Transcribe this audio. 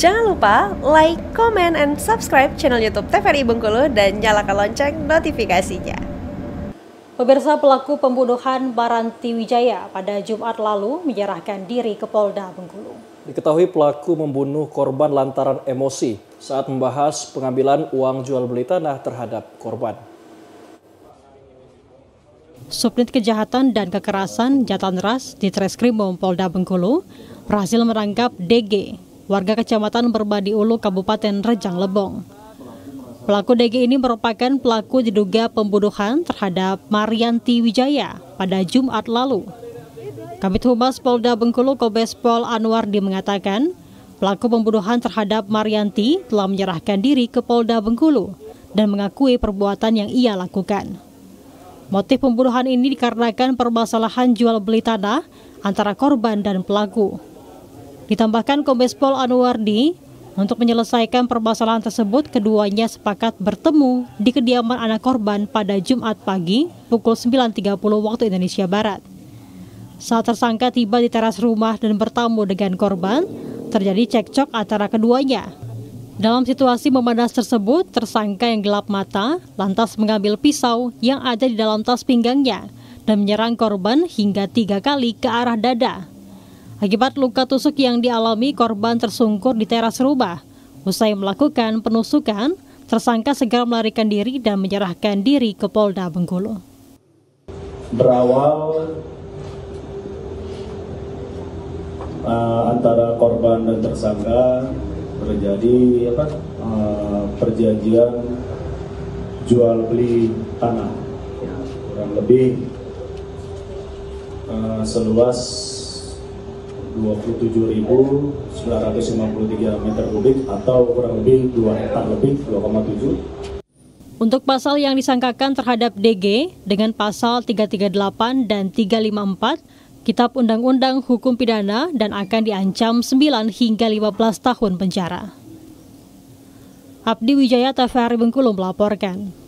Jangan lupa like, comment, and subscribe channel YouTube TVRI Bengkulu dan nyalakan lonceng notifikasinya. Pemirsa pelaku pembunuhan Baranti Wijaya pada Jumat lalu menyerahkan diri ke Polda Bengkulu. Diketahui pelaku membunuh korban lantaran emosi saat membahas pengambilan uang jual beli tanah terhadap korban. Subdit Kejahatan dan Kekerasan Jatan Ras di Treskrimum Polda Bengkulu berhasil menangkap DG, warga kecamatan Berbadi Ulu, Kabupaten Rejang Lebong. Pelaku DG ini merupakan pelaku diduga pembunuhan terhadap Marianti Wijaya pada Jumat lalu. Kabit Humas Polda Bengkulu Kombes Pol Anwardi mengatakan, pelaku pembunuhan terhadap Marianti telah menyerahkan diri ke Polda Bengkulu dan mengakui perbuatan yang ia lakukan. Motif pembunuhan ini dikarenakan permasalahan jual beli tanah antara korban dan pelaku. Ditambahkan Kombes Pol Anwardi, untuk menyelesaikan permasalahan tersebut, keduanya sepakat bertemu di kediaman anak korban pada Jumat pagi pukul 9.30 waktu Indonesia Barat. Saat tersangka tiba di teras rumah dan bertamu dengan korban, terjadi cekcok antara keduanya. Dalam situasi memanas tersebut, tersangka yang gelap mata lantas mengambil pisau yang ada di dalam tas pinggangnya dan menyerang korban hingga tiga kali ke arah dada. Akibat luka tusuk yang dialami, korban tersungkur di teras rumah. Usai melakukan penusukan, tersangka segera melarikan diri dan menyerahkan diri ke Polda Bengkulu. Berawal uh, antara korban dan tersangka terjadi apa uh, perjanjian jual beli tanah ya, kurang lebih uh, seluas 27.953 meter kubik atau kurang lebih 2 hektar lebih 2,7 untuk pasal yang disangkakan terhadap DG dengan pasal 338 dan 354 Kitab Undang-Undang Hukum Pidana dan akan diancam 9 hingga 15 tahun penjara. Abdi Wijaya TVRI Bengkulu melaporkan.